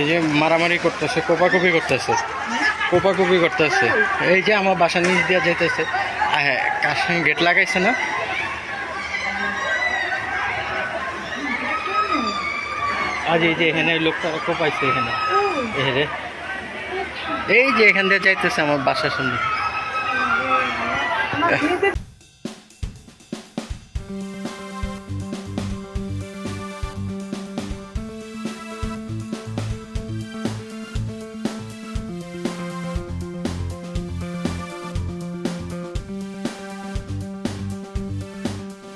এই যে মারামারি করতেছে কোপাকুপি করতেছে কোপাকুপি করতেছে। এই যে আমার বাসা নিচ দিয়ে যেতেছে হ্যাঁ কার সঙ্গে গেট লাগাইছে না? আজ এই যে এখানে লোকটা কোপাইছে এখানে। এখানে এই যে। এখান দিয়ে যাইতেছে আমার বাসার সঙ্গে Thank you.